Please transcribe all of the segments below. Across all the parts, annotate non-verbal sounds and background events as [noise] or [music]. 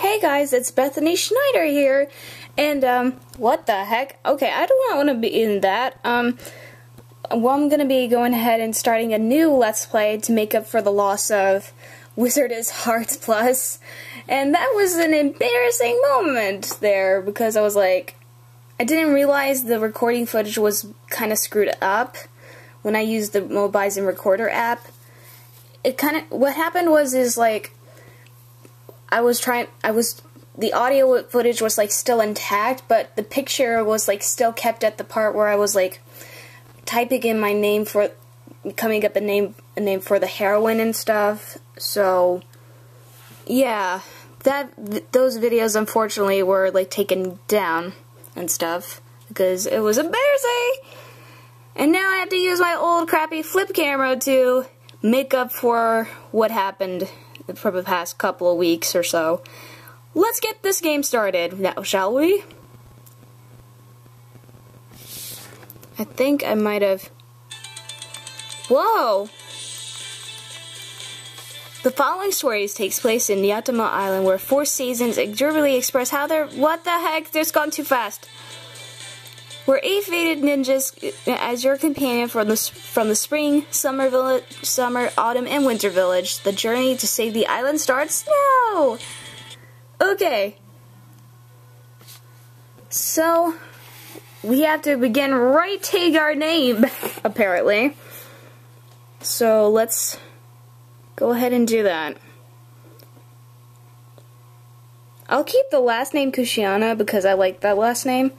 Hey guys, it's Bethany Schneider here, and um, what the heck? Okay, I do not want to be in that. Um, well, I'm gonna be going ahead and starting a new Let's Play to make up for the loss of Wizardess Hearts Plus, and that was an embarrassing moment there because I was like, I didn't realize the recording footage was kind of screwed up when I used the Mobizen Recorder app. It kind of what happened was is like I was trying I was the audio footage was like still intact, but the picture was like still kept at the part where I was like typing in my name for coming up a name a name for the heroin and stuff. So yeah, that th those videos unfortunately were like taken down and stuff because it was embarrassing. And now I have to use my old crappy flip camera to make up for what happened for the past couple of weeks or so. Let's get this game started now, shall we? I think I might have... Whoa! The following stories takes place in Yatama Island, where four seasons exuberantly express how they're... What the heck? This gone too fast. We're eight faded ninjas as your companion from the from the spring, summer village, summer, autumn, and winter village. The journey to save the island starts now. Okay. So we have to begin writing our name, [laughs] apparently. So let's go ahead and do that. I'll keep the last name Kushiana because I like that last name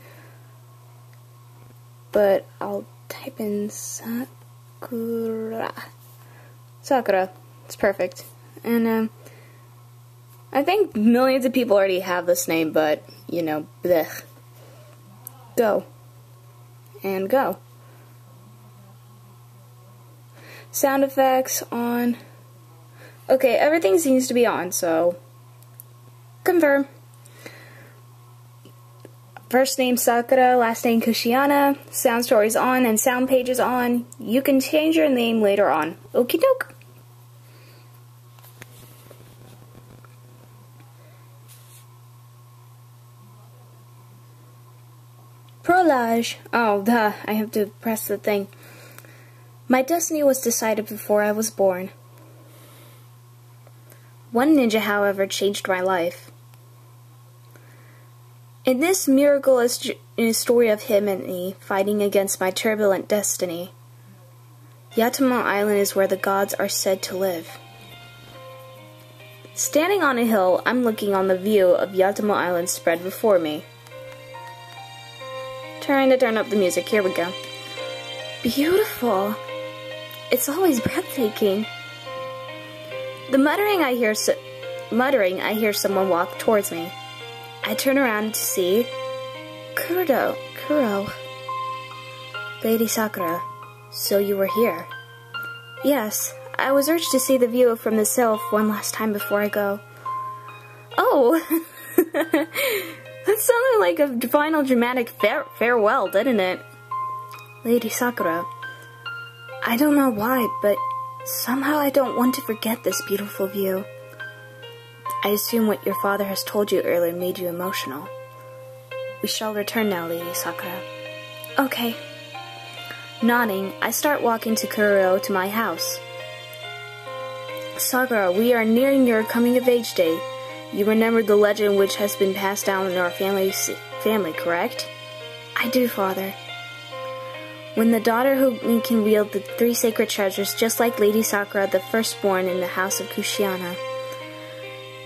but I'll type in Sakura. Sakura. It's perfect. And um, I think millions of people already have this name, but, you know, blech. Go. And go. Sound effects on. Okay, everything seems to be on, so confirm. First name Sakura, last name Kushiana, sound stories on, and sound pages on. You can change your name later on. Okie doke. Prolage. Oh, duh, I have to press the thing. My destiny was decided before I was born. One ninja, however, changed my life. In this miracle is a story of him and me fighting against my turbulent destiny. Yatama Island is where the gods are said to live. Standing on a hill, I'm looking on the view of Yatama Island spread before me. Trying to turn up the music, here we go. Beautiful. It's always breathtaking. The muttering I hear muttering I hear someone walk towards me. I turn around to see Kuro. Kuro. Lady Sakura, so you were here. Yes, I was urged to see the view from the hill one last time before I go. Oh, [laughs] that sounded like a final dramatic fare farewell, didn't it? Lady Sakura, I don't know why, but somehow I don't want to forget this beautiful view. I assume what your father has told you earlier made you emotional. We shall return now, Lady Sakura. Okay. Nodding, I start walking to Kuro to my house. Sakura, we are nearing your coming of age day. You remember the legend which has been passed down in our family, family, correct? I do, father. When the daughter who can wield the three sacred treasures, just like Lady Sakura, the firstborn in the house of Kushiana,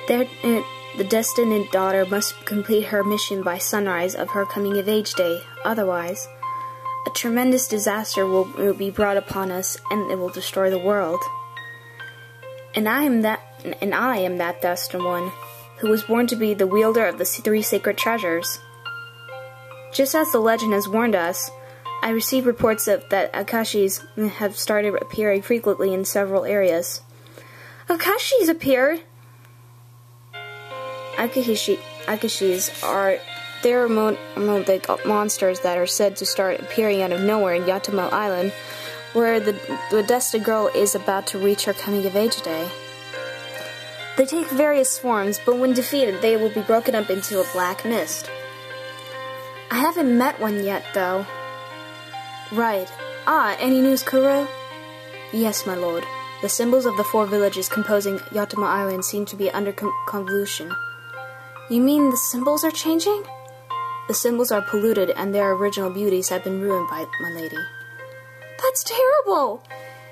uh, the destined daughter must complete her mission by sunrise of her coming of age day. Otherwise, a tremendous disaster will, will be brought upon us, and it will destroy the world. And I am that, and I am that destined one, who was born to be the wielder of the three sacred treasures. Just as the legend has warned us, I received reports of that Akashis have started appearing frequently in several areas. Akashis appeared! Akahishi, Akashis are the monsters that are said to start appearing out of nowhere in Yatama Island, where the, the Desta girl is about to reach her coming of age day. They take various forms, but when defeated, they will be broken up into a black mist. I haven't met one yet, though. Right. Ah, any news, Kuro? Yes, my lord. The symbols of the four villages composing Yatama Island seem to be under convolution. You mean the symbols are changing? The symbols are polluted and their original beauties have been ruined by my lady. That's terrible!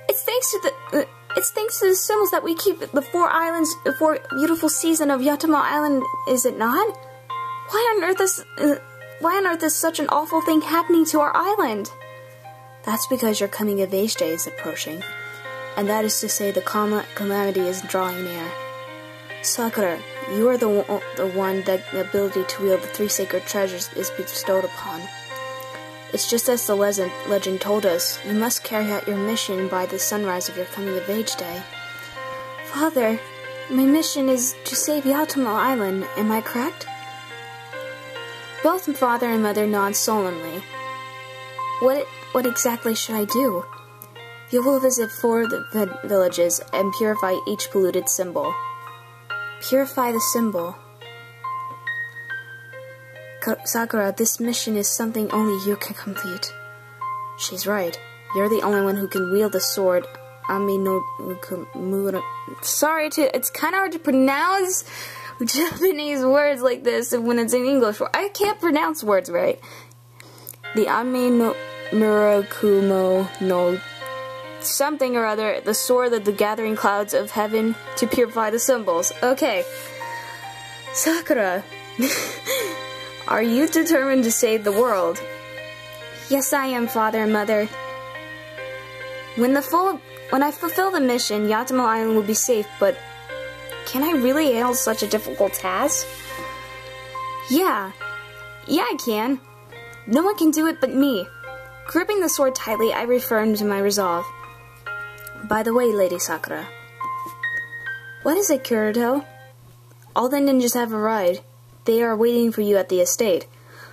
It's thanks to the... Uh, it's thanks to the symbols that we keep the four islands, the four beautiful season of Yatama Island, is it not? Why on earth is... Uh, why on earth is such an awful thing happening to our island? That's because your coming of age day is approaching, and that is to say the calamity is drawing near. Sakura, you are the, the one that the ability to wield the three sacred treasures is bestowed upon. It's just as the legend, legend told us, you must carry out your mission by the sunrise of your coming of age day. Father, my mission is to save Yatama Island, am I correct? Both father and mother nod solemnly. What, what exactly should I do? You will visit four the villages and purify each polluted symbol. Purify the symbol. Sakura, this mission is something only you can complete. She's right. You're the only one who can wield the sword. Ami no Sorry to. It's kind of hard to pronounce [laughs] Japanese words like this when it's in English. I can't pronounce words right. The Ami no Murakumo no something or other, the sword of the gathering clouds of heaven to purify the symbols. Okay. Sakura, [laughs] are you determined to save the world? Yes, I am, father and mother. When the full when I fulfill the mission, Yatamo Island will be safe, but can I really handle such a difficult task? Yeah. Yeah, I can. No one can do it but me. Gripping the sword tightly, I reaffirmed my resolve. By the way, Lady Sakura. What is it, Kirito? All the ninjas have arrived. They are waiting for you at the estate.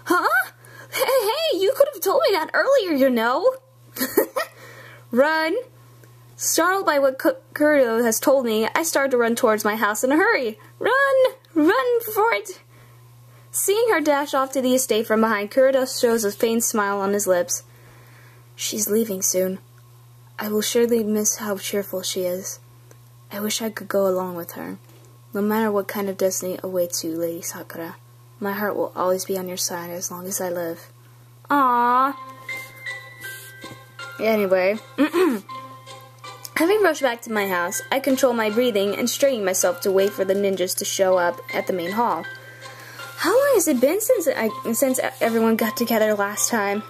Huh? Hey, hey, you could have told me that earlier, you know. [laughs] run! Startled by what Kirito has told me, I start to run towards my house in a hurry. Run! Run for it! Seeing her dash off to the estate from behind, Kirito shows a faint smile on his lips. She's leaving soon. I will surely miss how cheerful she is. I wish I could go along with her. No matter what kind of destiny awaits you, Lady Sakura, my heart will always be on your side as long as I live. Ah. Anyway, [clears throat] having rushed back to my house, I control my breathing and straighten myself to wait for the ninjas to show up at the main hall. How long has it been since I since everyone got together last time?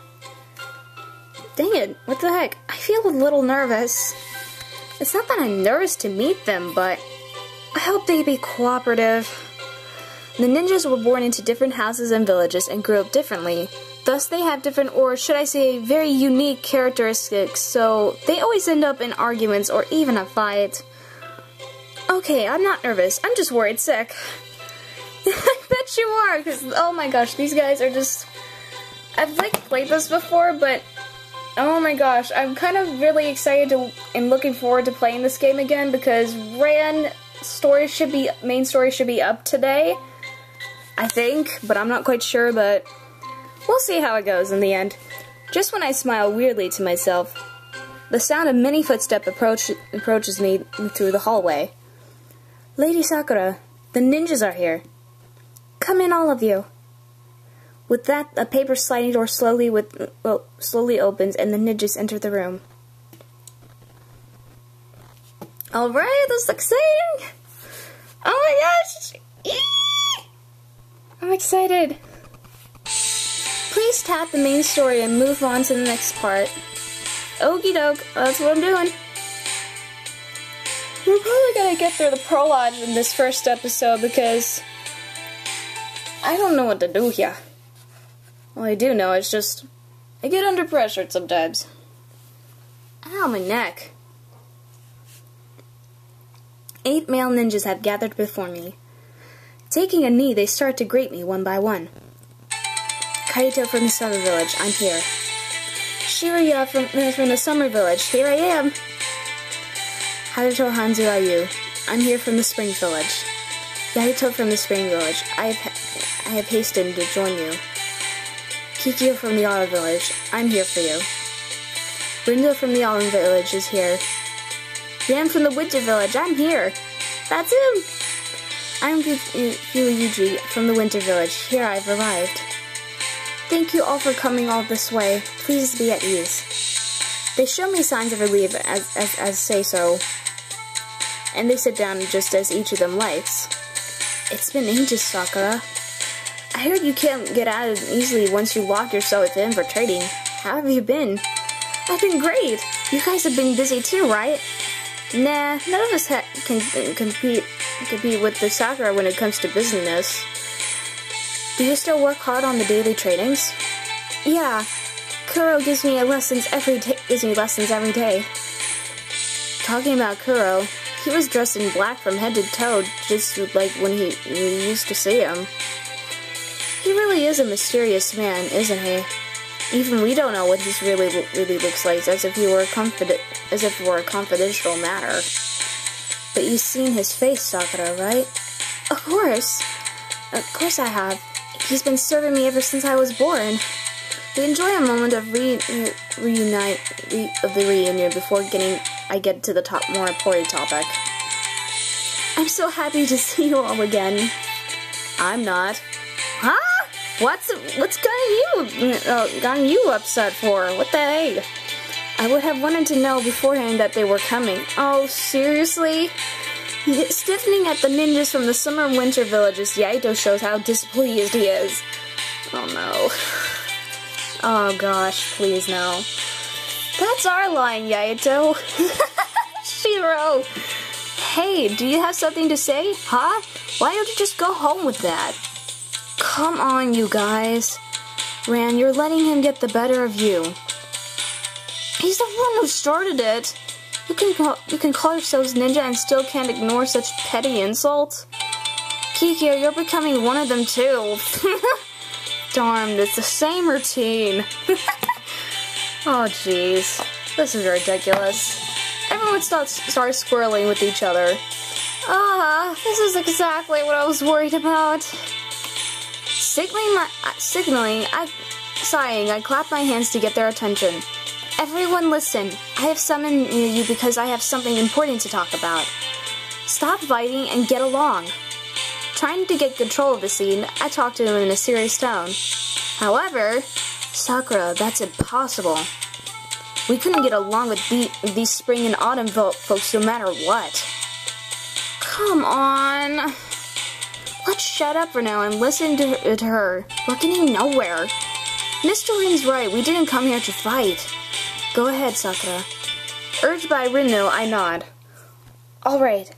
Dang it, what the heck? I feel a little nervous. It's not that I'm nervous to meet them, but I hope they be cooperative. The ninjas were born into different houses and villages and grew up differently. Thus, they have different, or should I say, very unique characteristics, so they always end up in arguments or even a fight. Okay, I'm not nervous. I'm just worried sick. [laughs] I bet you are, because, oh my gosh, these guys are just... I've, like, played this before, but Oh my gosh, I'm kind of really excited to and looking forward to playing this game again because Ran story should be main story should be up today. I think, but I'm not quite sure, but we'll see how it goes in the end. Just when I smile weirdly to myself, the sound of many footsteps approach, approaches me through the hallway. Lady Sakura, the ninjas are here. Come in, all of you. With that, a paper sliding door slowly with well, slowly opens, and the ninjas enter the room. All right, that's exciting! Oh my gosh! Eee! I'm excited. Please tap the main story and move on to the next part. Okie doke, that's what I'm doing. We're probably gonna get through the prologue in this first episode because I don't know what to do here. All I do know it's just I get under pressure sometimes. Ow, my neck. Eight male ninjas have gathered before me. Taking a knee, they start to greet me one by one. Kaito from the Summer Village, I'm here. Shiraya from, uh, from the Summer Village, here I am. Haruto Hanzo are you? I'm here from the Spring Village. Yaito from the Spring Village. I have, I have hastened to join you. Kikyo from the Autumn Village. I'm here for you. Rindo from the Autumn Village is here. Ran from the Winter Village. I'm here. That's him. I'm Fuyuji from the Winter Village. Here I've arrived. Thank you all for coming all this way. Please be at ease. They show me signs of relief as, as, as say so, and they sit down just as each of them likes. It's been ages, Sakura. I heard you can't get out of easily once you lock yourself in for trading. How have you been? I've been great. You guys have been busy too, right? Nah, none of us can compete compete with the Sakura when it comes to business. Do you still work hard on the daily trainings? Yeah, Kuro gives me lessons every day. Gives me lessons every day. Talking about Kuro, he was dressed in black from head to toe, just like when he, we used to see him. He really is a mysterious man, isn't he? Even we don't know what he really really looks like, as if he were confident, as if it were a confidential matter. But you've seen his face, Sakura, right? Of course. Of course I have. He's been serving me ever since I was born. We enjoy a moment of re reunite re of the reunion before getting I get to the top more important topic. I'm so happy to see you all again. I'm not. Huh? What's what's gotten you uh, gotten you upset for? What the heck? I would have wanted to know beforehand that they were coming. Oh, seriously? Stiffening at the ninjas from the summer and winter villages, Yaito shows how displeased he is. Oh no. [sighs] Oh gosh, please no. That's our line, Yaito. [laughs] Shiro. Hey, do you have something to say? Huh? Why don't you just go home with that? Come on, you guys. Ran, you're letting him get the better of you. He's the one who started it. You can call, you can call yourselves ninja and still can't ignore such petty insults. Kikyo, you're becoming one of them too. [laughs] Darn, it's the same routine. [laughs] oh, jeez. This is ridiculous. Everyone starts, starts squirreling with each other. Ah, this is exactly what I was worried about. Signaling, my, uh, signaling, I, sighing, I clap my hands to get their attention. Everyone listen, I have summoned you because I have something important to talk about. Stop fighting and get along. Trying to get control of the scene, I talked to him in a serious tone. However, Sakura, that's impossible. We couldn't get along with the, these spring and autumn folks no matter what. Come on. Let's shut up for now and listen to, to her. We're getting nowhere. Mr. Rin's right, we didn't come here to fight. Go ahead, Sakura. Urged by Rinno, I nod. Alright,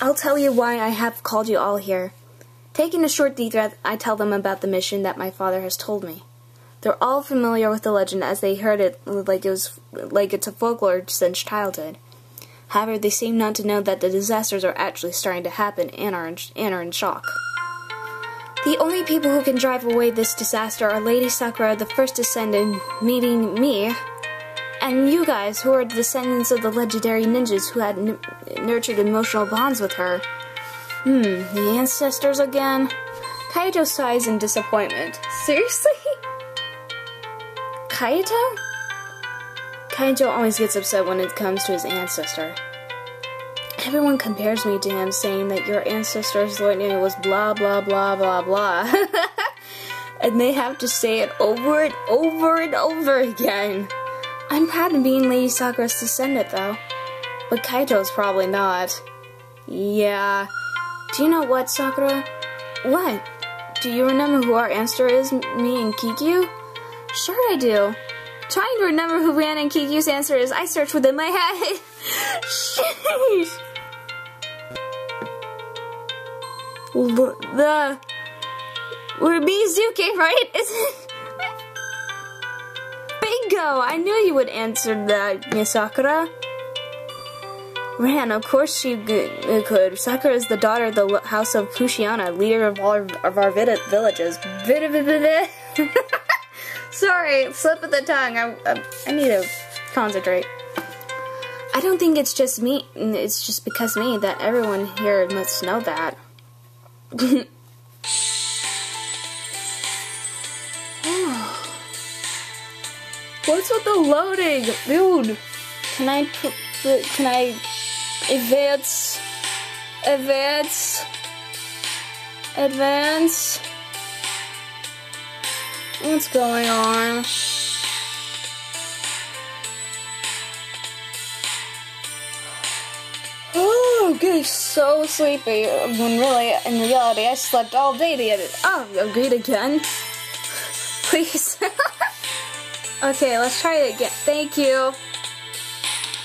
I'll tell you why I have called you all here. Taking a short deep breath, I tell them about the mission that my father has told me. They're all familiar with the legend as they heard it like it was like it's a folklore since childhood. However, they seem not to know that the disasters are actually starting to happen and are in, and are in shock. The only people who can drive away this disaster are Lady Sakura, the first descendant, meeting me, and you guys, who are descendants of the legendary ninjas who had nurtured emotional bonds with her. Hmm, the ancestors again? Kaito sighs in disappointment. [laughs] Seriously? Kaito? Kaito always gets upset when it comes to his ancestor. Everyone compares me to him, saying that your ancestor's name was blah blah blah blah blah. [laughs] and they have to say it over and over and over again. I'm proud of being Lady Sakura's descendant, though. But Kaito's probably not. Yeah. Do you know what, Sakura? What? Do you remember who our ancestor is, me and Kikyo? Sure I do. Trying to remember who Ran and Kikyo's answer is, I search within my head. Sheesh. The... We're Mizuki, right? Is [laughs] it... Bingo! I knew you would answer that, Sakura. Ran, of course she could. Sakura is the daughter of the House of Kushiana, leader of all of our villages. [laughs] Sorry, slip of the tongue. I, I, I need to concentrate. I don't think it's just me, it's just because me that everyone here must know that. [sighs] What's with the loading? Dude, can I, can I advance, advance, advance? What's going on? Oh, getting so sleepy when really, in reality, I slept all day the other. Oh, you agreed again. [laughs] Please. [laughs] okay, let's try it again. Thank you.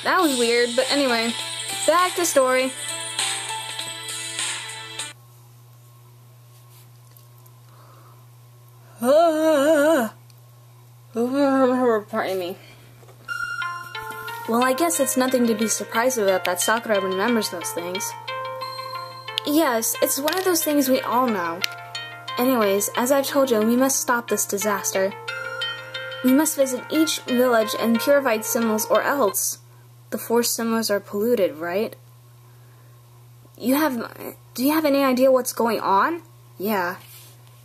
That was weird, but anyway, back to story. Pardon me. Well, I guess it's nothing to be surprised about that Sakura remembers those things. Yes, it's one of those things we all know. Anyways, as I've told you, we must stop this disaster. We must visit each village and purify its symbols or else the four symbols are polluted, right? You have do you have any idea what's going on? Yeah.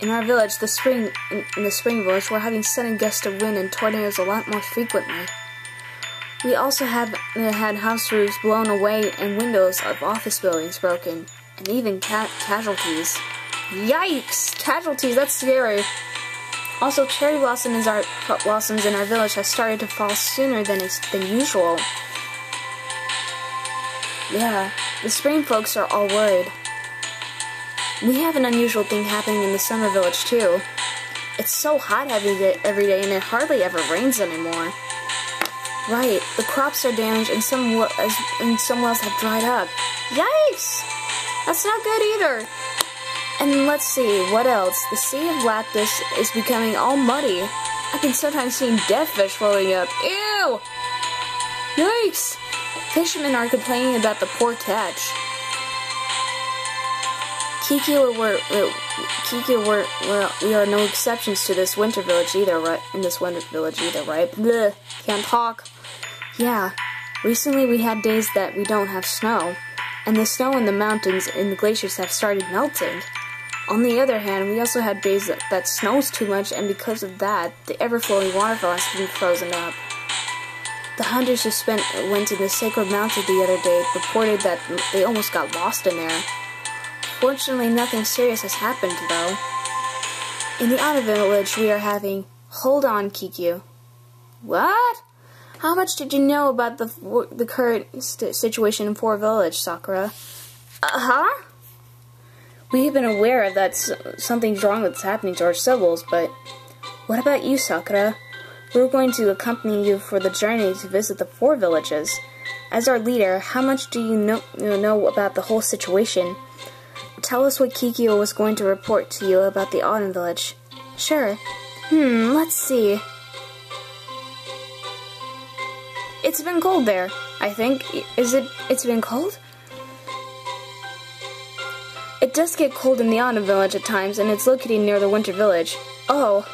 In our village, the spring in, in the spring village, we're having sudden gusts of wind and tornadoes a lot more frequently. We also have had house roofs blown away and windows of office buildings broken, and even ca casualties. Yikes! Casualties, that's scary. Also, cherry blossoms, our, blossoms in our village have started to fall sooner than, than usual. Yeah, the spring folks are all worried. We have an unusual thing happening in the summer village, too. It's so hot every day, every day and it hardly ever rains anymore. Right, the crops are damaged and some and some wells have dried up. Yikes! That's not good either. And let's see, what else? The Sea of Lapis is becoming all muddy. I can sometimes see dead fish floating up. Ew! Yikes! Fishermen are complaining about the poor catch. Kiki, we're, Kiki, we're, we're, we are no exceptions to this winter village either, right? In this winter village either, right? Bleh, can't talk. Yeah, recently we had days that we don't have snow, and the snow in the mountains and the glaciers have started melting. On the other hand, we also had days that, that snows too much, and because of that, the ever-flowing waterfall has been frozen up. The hunters who spent went to the sacred mountain the other day reported that they almost got lost in there. Fortunately, nothing serious has happened, though. In the outer village, we are having... Hold on, Kikyo. What? How much did you know about the the current situation in Four Village, Sakura? Uh-huh? We've been aware that something's wrong that's happening to our symbols, but what about you, Sakura? We're going to accompany you for the journey to visit the four villages. As our leader, how much do you know, know about the whole situation? Tell us what Kikyo was going to report to you about the Autumn Village. Sure. Hmm, let's see. It's been cold there, I think. Is it? It's been cold? It does get cold in the autumn village at times, and it's located near the winter village. Oh,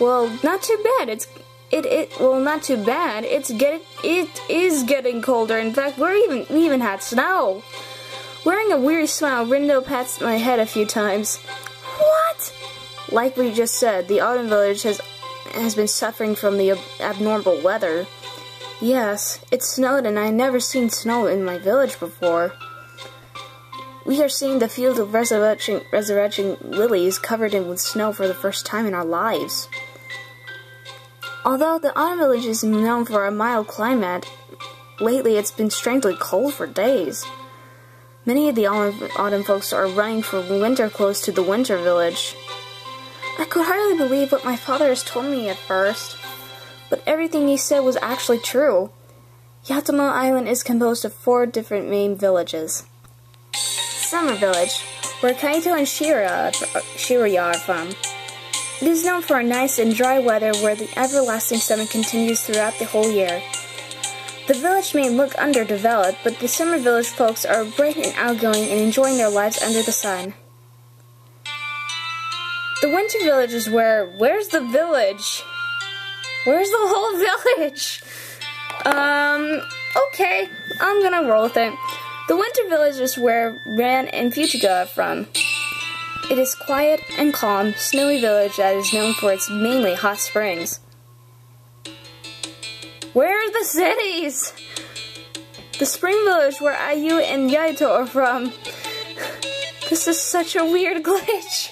well, not too bad. It's it it well, not too bad. It's getting it is getting colder. In fact, we're even we even had snow. Wearing a weary smile, Rindo pats my head a few times. What? Like we just said, the autumn village has has been suffering from the ab abnormal weather. Yes, it snowed and I never seen snow in my village before. We are seeing the field of resurrection, resurrection lilies covered in with snow for the first time in our lives. Although the autumn village is known for a mild climate, lately it's been strangely cold for days. Many of the autumn folks are running for winter clothes to the winter village. I could hardly believe what my father has told me at first but everything he said was actually true. Yatama Island is composed of four different main villages. Summer Village, where Kaito and Shira, Shiraya are from. It is known for a nice and dry weather where the everlasting summer continues throughout the whole year. The village may look underdeveloped, but the summer village folks are bright and outgoing and enjoying their lives under the sun. The winter village is where, where's the village? Where's the whole [laughs] village? Um, okay, I'm gonna roll with it. The Winter Village is where Ran and Fuchsia are from. It is quiet and calm, snowy village that is known for its mainly hot springs. Where are the cities? The spring village where Ayu and Yaito are from. This is such a weird [laughs] glitch.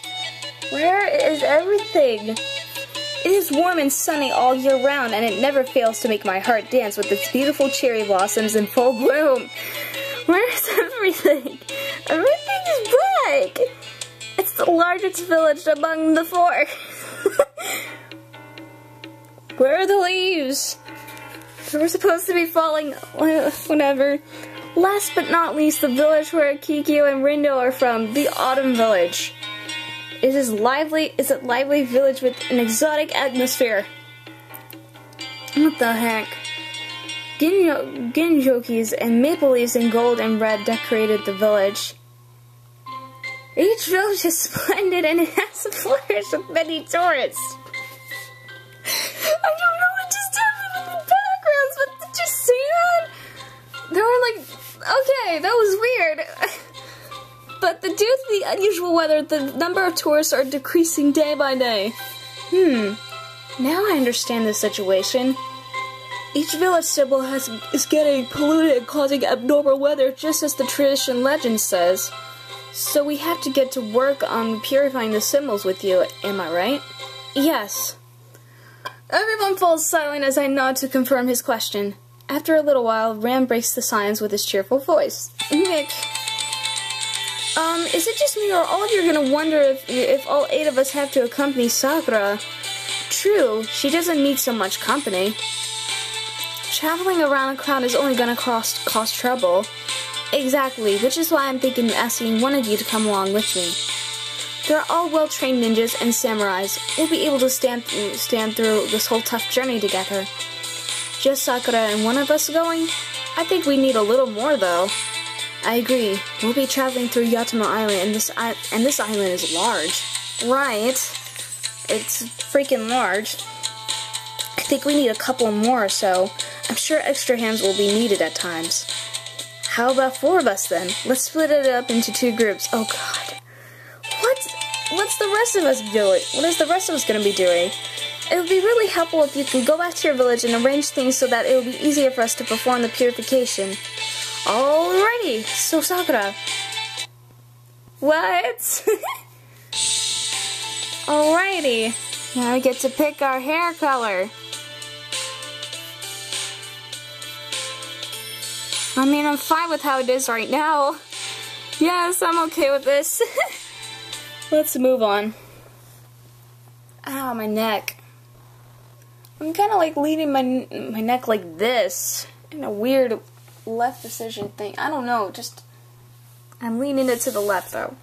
Where is everything? It is warm and sunny all year round, and it never fails to make my heart dance with its beautiful cherry blossoms in full bloom. [laughs] Where is everything? Everything is black. It's the largest village among the four. [laughs] Where are the leaves? Were supposed to be falling [laughs] whenever. Last but not least, the village where Kikyo and Rindo are from, the Autumn Village. It is lively. It's a lively village with an exotic atmosphere. What the heck? Ginjo Ginjokis and maple leaves in gold and red decorated the village. Each village is [laughs] splendid and it has [laughs] a flourish with many tourists. I don't know There were like, okay, that was weird. but the, due to the unusual weather, the number of tourists are decreasing day by day. Hmm, now I understand the situation. Each village symbol has, is getting polluted and causing abnormal weather, just as the tradition legend says. So we have to get to work on purifying the symbols with you, am I right? Yes. Everyone falls silent as I nod to confirm his question. After a little while, Ran breaks the silence with his cheerful voice. Nick, um, is it just me or all of you are gonna wonder if, if all eight of us have to accompany Sakura? True, she doesn't need so much company. Traveling around a crowd is only gonna cost, cost trouble. Exactly, which is why I'm thinking of asking one of you to come along with me. They're all well-trained ninjas and samurais. We'll be able to stand, stand through this whole tough journey together. Just Sakura and one of us going? I think we need a little more, though. I agree. We'll be traveling through Yatama Island, and this and this island is large. Right. It's freaking large. I think we need a couple more, so I'm sure extra hands will be needed at times. How about four of us then? Let's split it up into two groups. Oh god. What? What's the rest of us doing? What is the rest of us going to be doing? It would be really helpful if you can go back to your village and arrange things so that it will be easier for us to perform the purification. Alrighty, so Sakura. What? [laughs] Alrighty, now we get to pick our hair color. I mean, I'm fine with how it is right now. Yes, I'm okay with this. [laughs] Let's move on. Ow, my neck. I'm kind of like leaning my my neck like this in a weird left decision thing. I don't know, just I'm leaning it to the left though.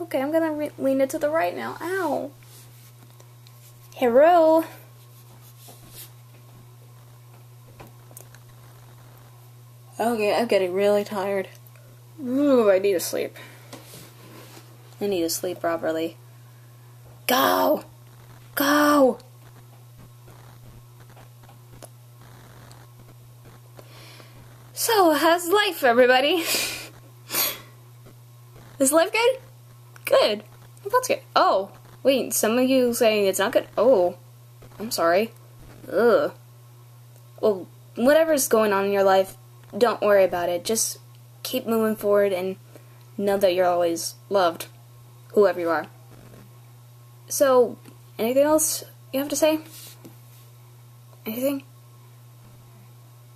Okay, I'm gonna lean it to the right now. Ow. Hero. Okay, I'm getting really tired. Ooh, I need to sleep. I need to sleep properly. Go! Go! So, how's life, everybody? Is life good? Good. That's good. Oh, wait, some of you saying it's not good? Oh, I'm sorry. Ugh. Well, whatever's going on in your life, don't worry about it. Just keep moving forward and know that you're always loved, whoever you are. So, anything else you have to say? Anything?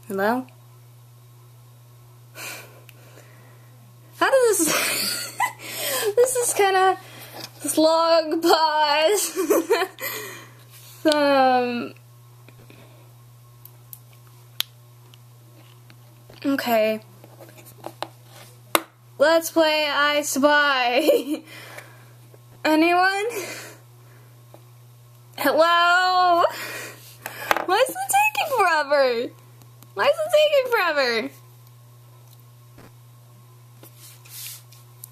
Hello? How does this... [laughs] this is kind of... This long pause. [laughs] um... Okay. Let's play I Spy. [laughs] Anyone? Hello? Why is it taking forever? Why is it taking forever?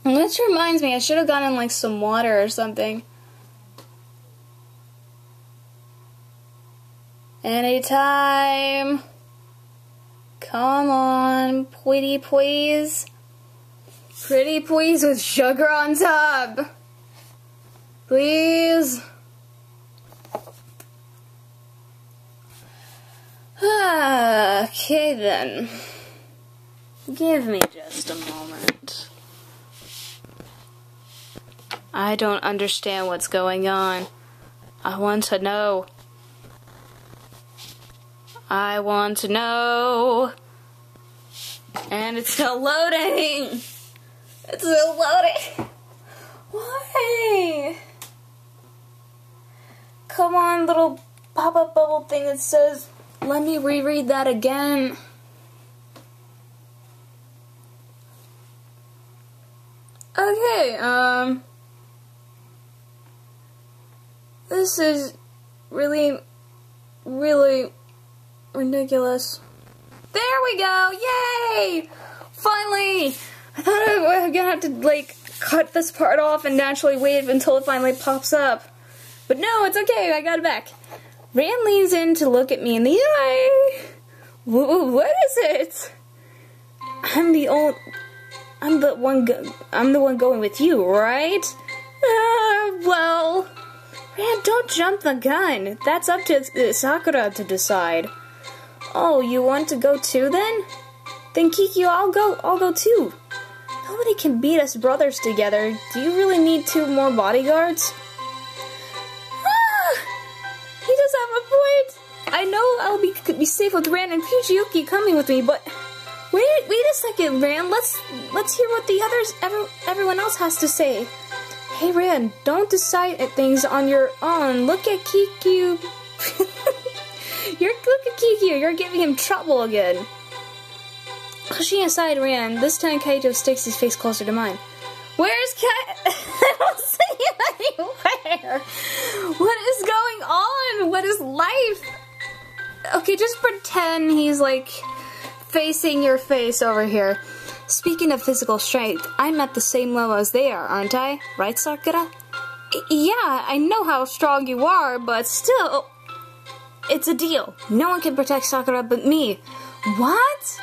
Which reminds me, I should have gotten like some water or something. Anytime. Come on, pretty please. Pretty please with sugar on top. Please. [sighs] okay then. Give me just a moment. I don't understand what's going on. I want to know. I want to know. And it's still loading. It's still loading. Why? Come on, little pop-up bubble thing that says, let me reread that again. Okay, um... This is really, really ridiculous. There we go! Yay! Finally! I thought I was gonna have to, like, cut this part off and naturally wait until it finally pops up. But no, it's okay, I got it back. Ran leans in to look at me in the eye. What is it? I'm the old. I'm the one. I'm the one going with you, right? Uh, well, Ran, don't jump the gun. That's up to Sakura to decide. Oh, you want to go too then? Then Kikyo, I'll go. I'll go too. Nobody can beat us brothers together. Do you really need two more bodyguards? Ah! He does have a point. I know I'll be be safe with Ran and Fujiyuki coming with me, but wait, wait a second, Ran. Let's let's hear what the others, ever, everyone else has to say. Hey, Ran, don't decide things on your own. Look at Kikyo. [laughs] you're look at Kikyo. You're giving him trouble again. Pushing aside Ran, this time Kaito sticks his face closer to mine. Where's Kat? [laughs] I don't see him anywhere. What is going on? What is life? Okay, just pretend he's like facing your face over here. Speaking of physical strength, I'm at the same level as they are, aren't I? Right, Sakura? Yeah, I know how strong you are, but still, it's a deal. No one can protect Sakura but me. What?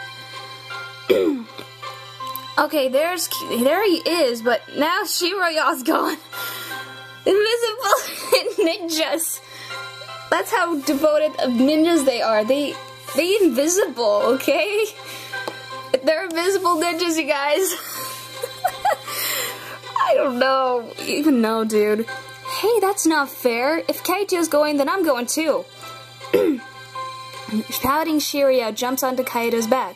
[clears throat] okay, there's there he is, but now Shiroya's gone. [laughs] Invisible [laughs] ninjas. That's how devoted of ninjas they are. They they invisible, okay? They're invisible ninjas, you guys. [laughs] I don't know. Even know, dude. Hey, that's not fair. If Kaito's going, then I'm going too. [clears throat] Shouting Shiria jumps onto Kaito's back.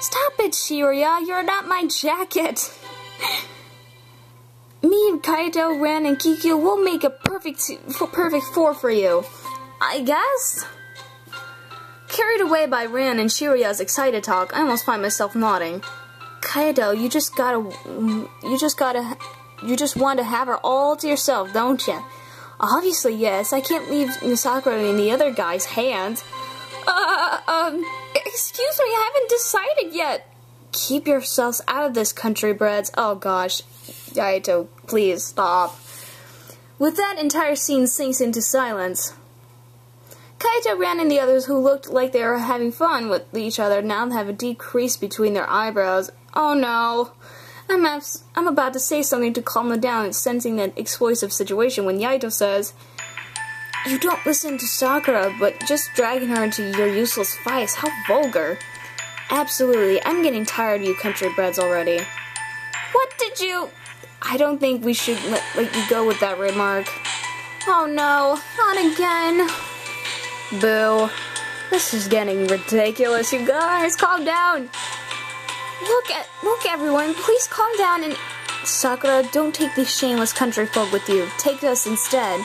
Stop it, Shiria. You're not my jacket. [laughs] Me, and Kaito, Ran, and Kikyo will make a perfect, perfect four for you. I guess? Carried away by Ran and Shiria's excited talk, I almost find myself nodding. Kaito, you just gotta, you just gotta, you just want to have her all to yourself, don't you? Obviously, yes. I can't leave Misakura in the other guy's hands. Uh, um, excuse me, I haven't decided yet. Keep yourselves out of this, country breds. Oh gosh. Yaito, please stop. With that, entire scene sinks into silence. Kaito ran and the others who looked like they were having fun with each other now have a deep crease between their eyebrows. Oh no. I'm, I'm about to say something to calm them down, sensing that explosive situation when Yaito says, You don't listen to Sakura, but just dragging her into your useless fights. How vulgar. Absolutely, I'm getting tired of you country breds already. What did you... I don't think we should let, let you go with that remark. Oh no, not again. Boo. This is getting ridiculous, you guys. Calm down. Look at, look everyone, please calm down and... Sakura, don't take these shameless country folk with you. Take us instead.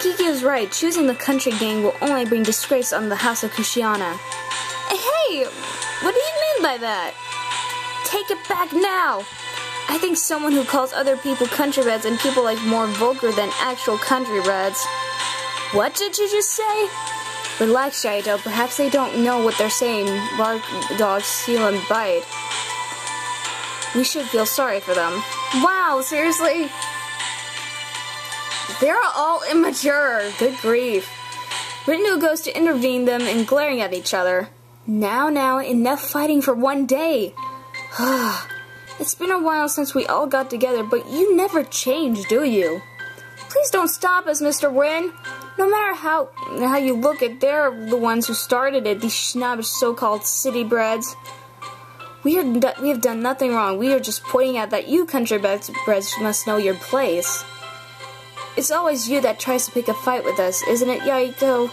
Kiki is right. Choosing the country gang will only bring disgrace on the house of Kushiana. Hey, what do you mean by that? Take it back now. I think someone who calls other people country reds and people like more vulgar than actual country reds. What did you just say? Relax, Shaito. Perhaps they don't know what they're saying. Bark, dog, steal, and bite. We should feel sorry for them. Wow, seriously? They're all immature. Good grief. Rindo goes to intervene them and glaring at each other. Now, now, enough fighting for one day. [sighs] it's been a while since we all got together, but you never change, do you? Please don't stop us, Mr. Rin. No matter how how you look at, it, they're the ones who started it, these snobbish so-called city breds. We, are, we have done nothing wrong. We are just pointing out that you country breds must know your place. It's always you that tries to pick a fight with us, isn't it, Yaito?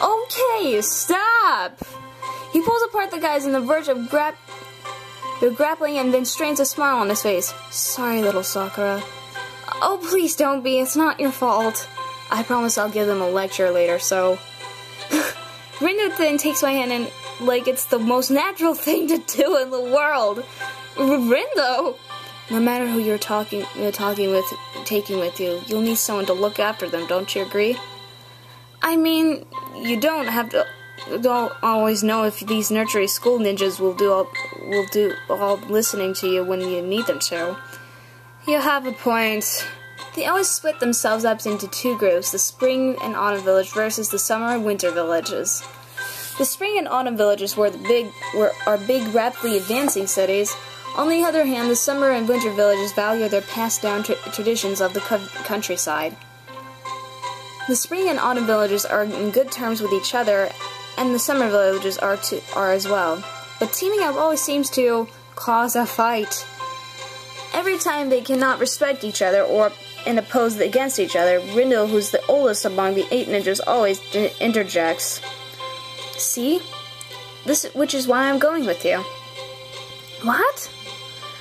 Okay, stop! He pulls apart the guys on the verge of grap they're grappling and then strains a smile on his face. Sorry, little Sakura. Oh, please don't be. It's not your fault. I promise I'll give them a lecture later, so... [laughs] Rindo then takes my hand and, like, it's the most natural [laughs] thing to do in the world. Rindo! No matter who you're talking, you're talking with, taking with you, you'll need someone to look after them, don't you agree? I mean, you don't have to don't always know if these nursery school ninjas will do all, will do all listening to you when you need them to. You have a point. They always split themselves up into two groups, the spring and autumn village versus the summer and winter villages. The spring and autumn villages were the big were are big rapidly advancing cities. On the other hand, the summer and winter villages value their passed down tra traditions of the co countryside. The spring and autumn villages are in good terms with each other, and the summer villages are to, are as well. But teaming up always seems to cause a fight. Every time they cannot respect each other or and oppose against each other, Rindo, who's the oldest among the eight ninjas, always interjects. See? This, which is why I'm going with you. What?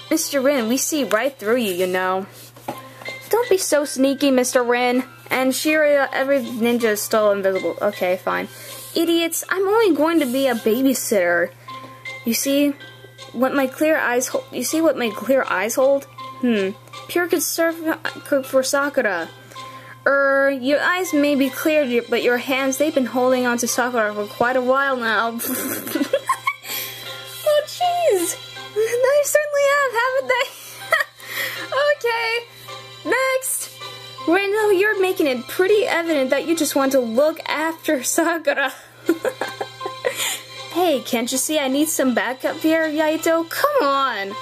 Mr. Rin, we see right through you, you know. Don't be so sneaky, Mr. Rin. And Shiria, every ninja is still invisible. Okay, fine. Idiots, I'm only going to be a babysitter. You see what my clear eyes hold? You see what my clear eyes hold? Hmm. Pure could serve cook for Sakura. Er, your eyes may be clear, but your hands, they've been holding on to Sakura for quite a while now. [laughs] oh, jeez. They certainly have, haven't they? [laughs] okay. Next. Now, you're making it pretty evident that you just want to look after [laughs] Sakura. hey, can't you see I need some backup here, Yaito? Come on!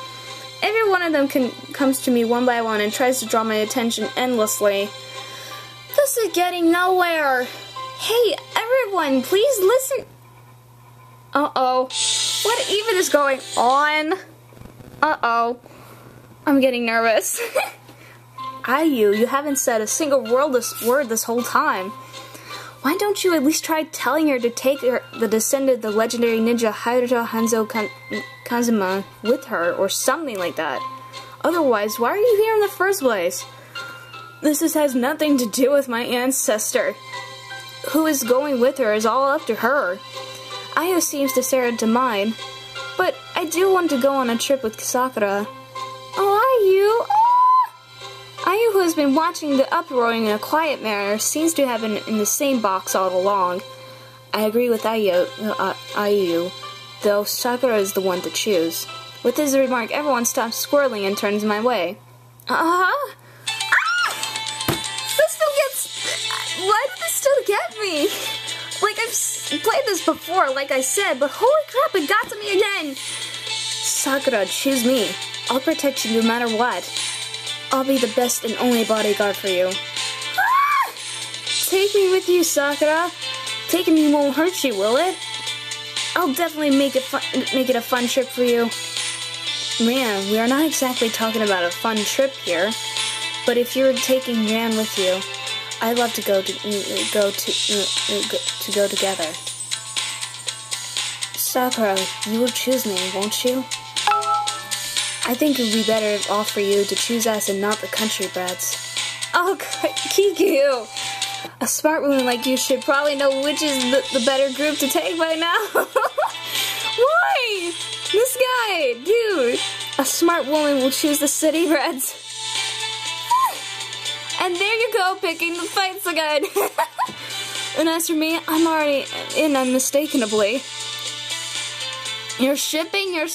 Every one of them can, comes to me one by one and tries to draw my attention endlessly. This is getting nowhere! Hey, everyone, please listen! Uh-oh. What even is going on? Uh-oh. I'm getting nervous. [laughs] Ayu, you haven't said a single word this whole time. Why don't you at least try telling her to take her, the descendant, of the legendary ninja Haruto Hanzo Kazuma with her, or something like that? Otherwise, why are you here in the first place? This is, has nothing to do with my ancestor. Who is going with her is all up to her. Ayu seems to stare into mine, but I do want to go on a trip with Sakura. Oh, Ayu! Oh! Ayu, who has been watching the uproaring in a quiet manner, seems to have been in the same box all along. I agree with Ayu, uh, Ayu, though Sakura is the one to choose. With his remark, everyone stops squirreling and turns my way. Uh-huh. Ah! This still gets... Why this still get me? Like, I've played this before, like I said, but holy crap, it got to me again! Sakura, choose me. I'll protect you no matter what. I'll be the best and only bodyguard for you. Ah! Take me with you, Sakura. Taking me won't hurt you, will it? I'll definitely make it make it a fun trip for you. Man, we are not exactly talking about a fun trip here, but if you're taking Ran with you, I'd love to go to go to to go together. Sakura, you will choose me, won't you? I think it would be better off for you to choose us and not the country brats. Oh, [laughs] Kiku! A smart woman like you should probably know which is the, the better group to take by now. [laughs] Why? This guy, dude. A smart woman will choose the city brats. [laughs] and there you go, picking the fights again. and as for me, I'm already in unmistakably. You're shipping your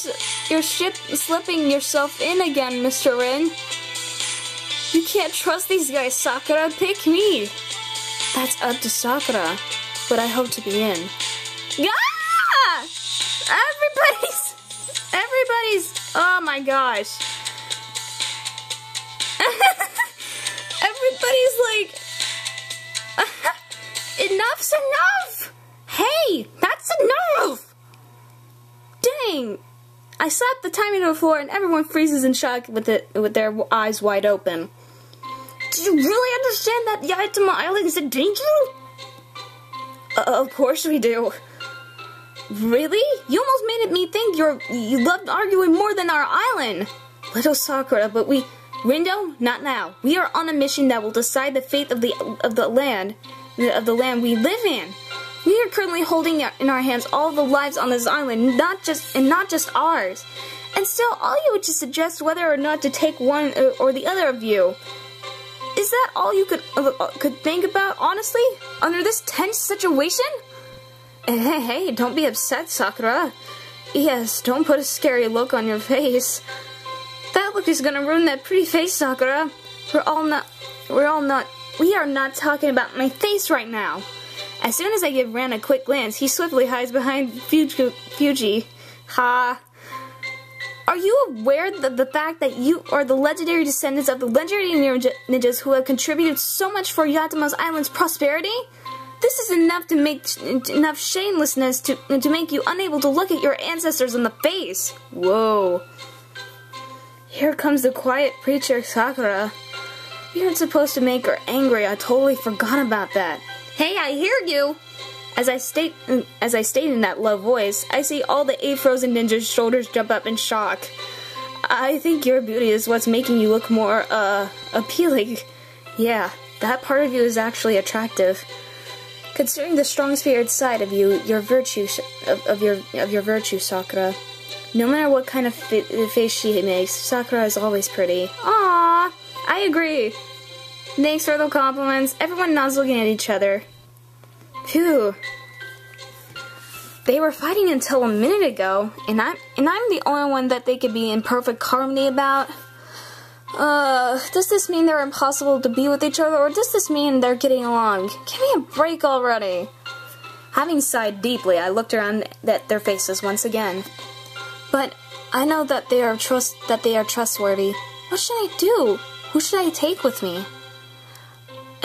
you're ship slipping yourself in again, Mr. Rin. You can't trust these guys, Sakura. Pick me. That's up to Sakura. but I hope to be in. Yeah! Everybody's, everybody's, oh my gosh. [laughs] Everybody's like, [laughs] enough's enough! Hey, that's enough! I slapped the timing on the floor and everyone freezes in shock with it with their eyes wide open. Do you really understand that Yamato Island is a danger? Uh, of course we do. Really? You almost made me think you're you loved arguing more than our island. Little Sakura, but we Rindo, not now. We are on a mission that will decide the fate of the of the land of the land we live in. We are currently holding in our hands all the lives on this island, not just and not just ours. And still, all you would just suggest whether or not to take one uh, or the other of you. Is that all you could uh, uh, could think about, honestly, under this tense situation? Hey, hey, don't be upset, Sakura. Yes, don't put a scary look on your face. That look is gonna ruin that pretty face, Sakura. We're all not, we're all not, we are not talking about my face right now. As soon as I give Ran a quick glance, he swiftly hides behind Fuji. Ha. Are you aware of the fact that you are the legendary descendants of the legendary ninjas who have contributed so much for Yamato's island's prosperity? This is enough to make enough shamelessness to to make you unable to look at your ancestors in the face. Whoa. Here comes the quiet preacher Sakura. We aren't supposed to make her angry. I totally forgot about that. Hey, I hear you. As I state as I state in that low voice, I see all the eight frozen ninjas' shoulders jump up in shock. I think your beauty is what's making you look more uh appealing. [laughs] Yeah, that part of you is actually attractive. Considering the strong-spirited side of you, your virtue of, of your of your virtue, Sakura. No matter what kind of face she makes, Sakura is always pretty. Ah, I agree. Thanks for the compliments. Everyone nods looking at each other. Phew. They were fighting until a minute ago, and I'm and I'm the only one that they could be in perfect harmony about. Uh, does this mean they're impossible to be with each other, or does this mean they're getting along? Give me a break already. Having sighed deeply, I looked around at their faces once again. But I know that they are trust that they are trustworthy. What should I do? Who should I take with me?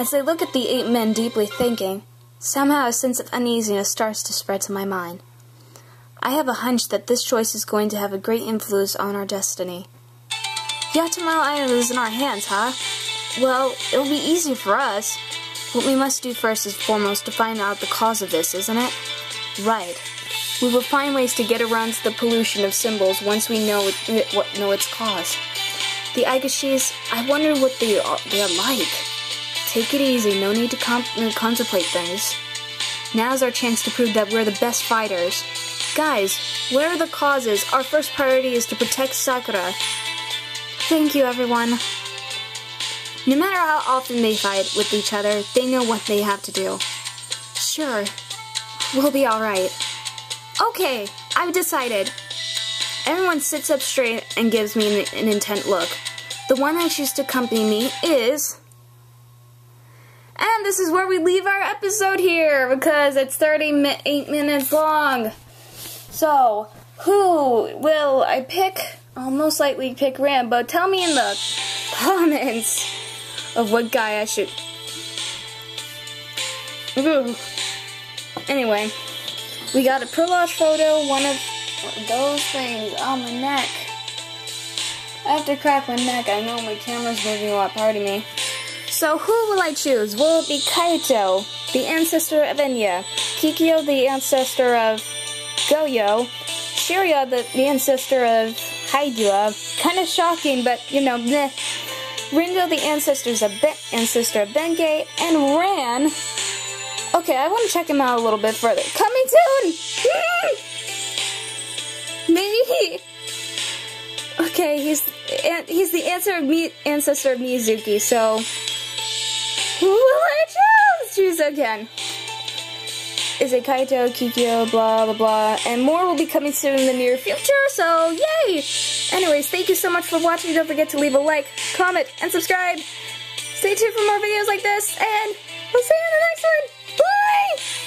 As I look at the eight men deeply thinking, somehow a sense of uneasiness starts to spread to my mind. I have a hunch that this choice is going to have a great influence on our destiny. Yamato Island is in our hands, huh? Well, it'll be easy for us. What we must do first is foremost to find out the cause of this, isn't it? Right. We will find ways to get around the pollution of symbols once we know it, what, know its cause. The Aigashis, I wonder what they are, they are like. Take it easy, no need to contemplate things. Now's our chance to prove that we're the best fighters. Guys, where are the causes? Our first priority is to protect Sakura. Thank you, everyone. No matter how often they fight with each other, they know what they have to do. Sure, we'll be alright. Okay, I've decided. Everyone sits up straight and gives me an, an intent look. The one I choose to accompany me is... And this is where we leave our episode here because it's 38 minutes long. So, who will I pick? I'll most likely pick Rambo. Tell me in the comments of what guy I should. Ooh. Anyway, we got a prolage photo, one of those things on my neck. I have to crack my neck. I know my camera's moving a lot. Pardon me. So who will I choose? Will it be Kaito, the ancestor of Enya, Kikyo, the ancestor of Goyo, Shiria, the, the ancestor of Hydra. Kind of shocking, but you know, meh. Rindo, the ancestors of ben ancestor of Benkei, and Ran. Okay, I want to check him out a little bit further. Coming soon. Hmm. Maybe. Okay, he's he's the answer of me, ancestor of Mizuki. So, will I choose? Again is it Kaito, Kikyo, blah, blah, blah. And more will be coming soon in the near future, so yay! Anyways, thank you so much for watching. Don't forget to leave a like, comment, and subscribe. Stay tuned for more videos like this, and we'll see you in the next one.